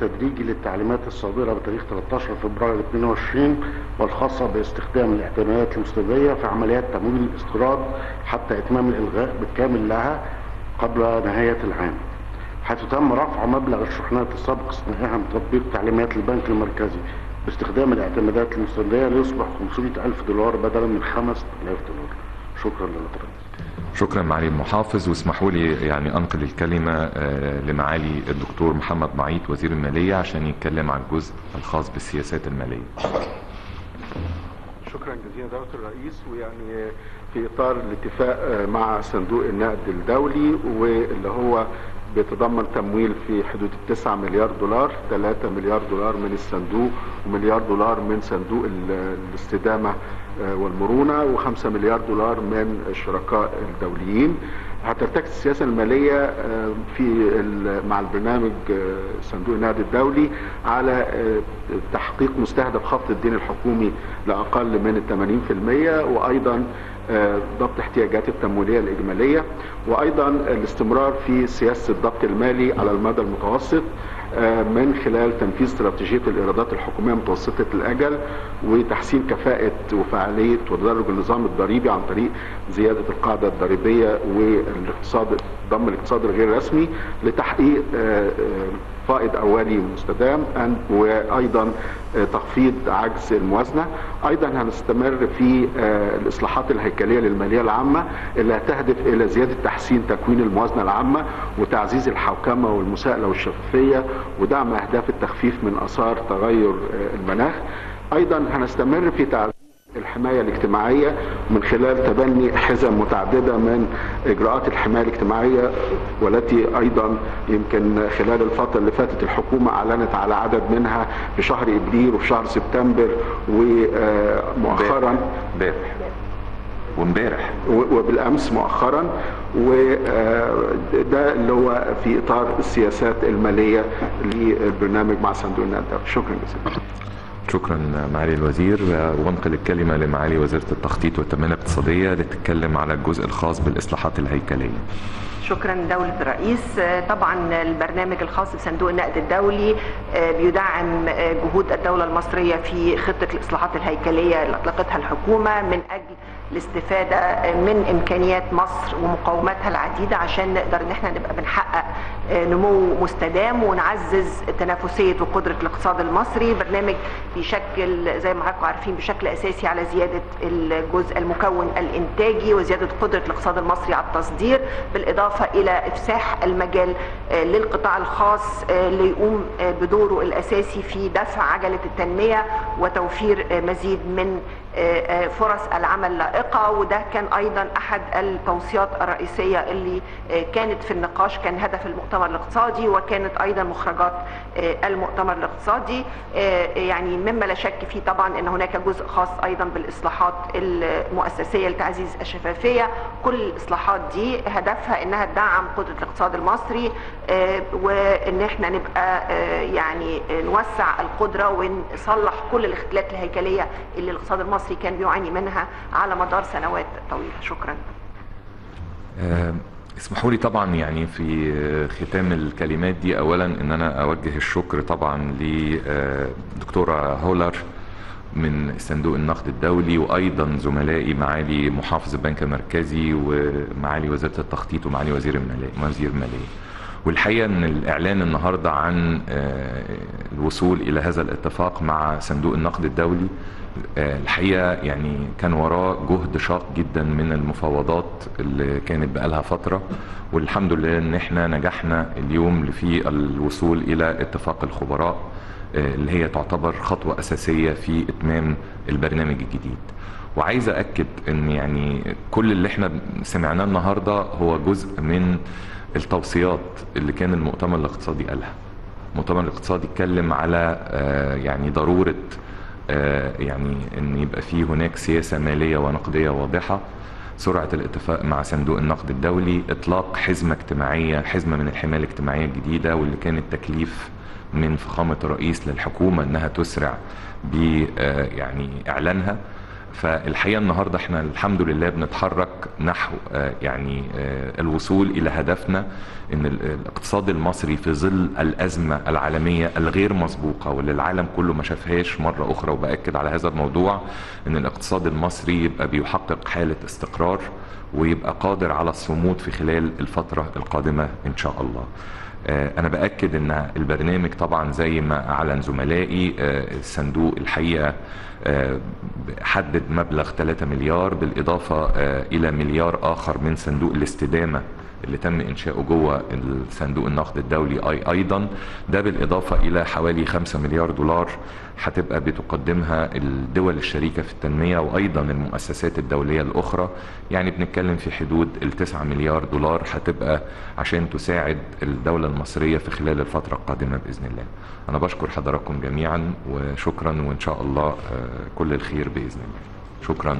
تدريجي للتعليمات الصادرة بتاريخ 13 فبراير 22 والخاصة باستخدام الاعتمادات المستندية في عمليات تمويل الاستيراد حتى إتمام الإلغاء بالكامل لها قبل نهاية العام. حيث تم رفع مبلغ الشحنات السابق من تطبيق تعليمات البنك المركزي باستخدام الاعتمادات المستندية ليصبح 500 ألف دولار بدلا من 5000 دولار. شكرا لحضرتك شكرا معالي المحافظ واسمحوا لي يعني أنقل الكلمة آه، لمعالي الدكتور محمد معيط وزير المالية عشان يتكلم عن الجزء الخاص بالسياسات المالية. شكرا جزيلا دولة الرئيس ويعني في إطار الاتفاق مع صندوق النقد الدولي واللي هو بيتضمن تمويل في حدود 9 مليار دولار 3 مليار دولار من الصندوق ومليار دولار من صندوق ال- الاستدامة آه، والمرونة و5 مليار دولار من الشركاء الدوليين. هترتكز السياسة المالية آه، في مع البرنامج آه، صندوق النقد الدولي على آه، تحقيق مستهدف خفض الدين الحكومي لأقل من 80% وأيضا آه، ضبط احتياجات التمويلية الإجمالية وأيضا الاستمرار في سياسة الضبط المالي على المدى المتوسط. آه، من خلال تنفيذ استراتيجية الإيرادات الحكومية متوسطة الأجل وتحسين كفاءة وفعالية وتدرج النظام الضريبي عن طريق زيادة القاعدة الضريبية والاقتصاد ضم الاقتصاد الغير رسمي لتحقيق آه، آه، فائض أولي مستدام وأيضا آه، تخفيض عجز الموازنة. أيضا هنستمر في آه، الإصلاحات الهيكلية للمالية العامة اللي هتهدف إلى زيادة تحسين تكوين الموازنة العامة وتعزيز الحوكمة والمساءلة والشفافية ودعم أهداف التخفيف من آثار تغير آه، المناخ. أيضا هنستمر في تعزيز الحماية الاجتماعية من خلال تبني حزم متعددة من إجراءات الحماية الاجتماعية والتي أيضا يمكن خلال الفترة اللي فاتت الحكومة أعلنت على عدد منها في شهر إبريل وفي شهر سبتمبر ومؤخرا امبارح. وامبارح. وبالأمس مؤخرا. وده اللي هو في إطار السياسات المالية للبرنامج مع صندوق النقد. شكرا جزيلا. شكرا معالي الوزير وانقل الكلمة لمعالي وزيرة التخطيط والتنمية الاقتصادية لتتكلم على الجزء الخاص بالإصلاحات الهيكلية. شكرا دولة الرئيس طبعا البرنامج الخاص بصندوق النقد الدولي بيدعم جهود الدولة المصرية في خطة الإصلاحات الهيكلية اللي أطلقتها الحكومة من أجل الاستفادة من إمكانيات مصر ومقوماتها العديدة عشان نقدر إن إحنا نبقى بنحقق آه، نمو مستدام ونعزز تنافسية وقدرة الاقتصاد المصري. برنامج بيشكل زي ما حضراتكم عارفين بشكل أساسي على زيادة الجزء المكون الإنتاجي وزيادة قدرة الاقتصاد المصري على التصدير بالإضافة إلى إفساح المجال آه، للقطاع الخاص آه، ليقوم بدوره الأساسي في دفع عجلة التنمية وتوفير مزيد من فرص العمل اللائقة وده كان أيضا أحد التوصيات الرئيسية اللي آه، كانت في النقاش كان هدف المؤتمر الاقتصادي وكانت أيضا مخرجات آه، المؤتمر الاقتصادي. آه، يعني مما لا شك فيه طبعا أن هناك جزء خاص أيضا بالإصلاحات المؤسسية لتعزيز الشفافية. كل الإصلاحات دي هدفها أنها تدعم قدرة الاقتصاد المصري وأن إحنا نبقى يعني نوسع القدرة ونصلح كل الاختلالات الهيكلية اللي الاقتصاد المصري كان بيعاني منها على مدار سنوات طويلة. شكرا. آه، اسمحوا لي طبعا يعني في ختام الكلمات دي. اولا إن أنا أوجه الشكر طبعا لدكتورة هولر من صندوق النقد الدولي وأيضا زملائي معالي محافظ البنك المركزي ومعالي وزارة التخطيط ومعالي وزير الماليه وزير المالية. والحقيقة إن الإعلان النهارده عن آه، الوصول إلى هذا الاتفاق مع صندوق النقد الدولي آه، الحقيقة يعني كان وراه جهد شاق جدا من المفاوضات اللي كانت بقالها فترة والحمد لله إن إحنا نجحنا اليوم في الوصول إلى اتفاق الخبراء آه، اللي هي تعتبر خطوة أساسية في إتمام البرنامج الجديد. وعايز اكد إن يعني كل اللي إحنا سمعناه النهارده هو جزء من التوصيات اللي كان المؤتمر الاقتصادي قالها. المؤتمر الاقتصادي اتكلم على آه، يعني ضرورة آه، يعني إن يبقى في هناك سياسة مالية ونقدية واضحة. سرعة الاتفاق مع صندوق النقد الدولي إطلاق حزمة اجتماعية حزمة من الحماية الاجتماعية الجديدة واللي كانت تكليف من فخامة الرئيس للحكومة إنها تسرع ب آه، يعني إعلانها. فالحقيقة النهارده إحنا الحمد لله بنتحرك نحو آه، يعني آه، الوصول إلى هدفنا إن ال- الاقتصاد المصري في ظل الأزمة العالمية الغير مسبوقة واللي العالم كله ما شافهاش مرة أخرى وبأكد على هذا الموضوع إن الاقتصاد المصري يبقى بيحقق حالة استقرار ويبقى قادر على الصمود في خلال الفترة القادمة إن شاء الله. آه، أنا بأكد أن البرنامج طبعا زي ما أعلن زملائي آه، الصندوق الحقيقة آه، حدد مبلغ 3 مليار بالإضافة آه، إلى مليار آخر من صندوق الاستدامة. اللي تم إنشاؤه جوه الصندوق النقد الدولي أي أيضا ده بالإضافة إلى حوالي 5 مليار دولار هتبقى بتقدمها الدول الشريكة في التنمية وأيضا المؤسسات الدولية الأخرى. يعني بنتكلم في حدود التسعة مليار دولار هتبقى عشان تساعد الدولة المصرية في خلال الفترة القادمة بإذن الله. أنا بشكر حضراتكم جميعا وشكرا وإن شاء الله آه، كل الخير بإذن الله. شكرا.